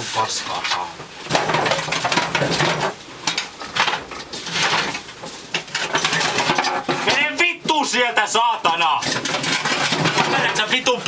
mikä vitun paskaa saa. Mene vittu sieltä saatana! Mä sä vitun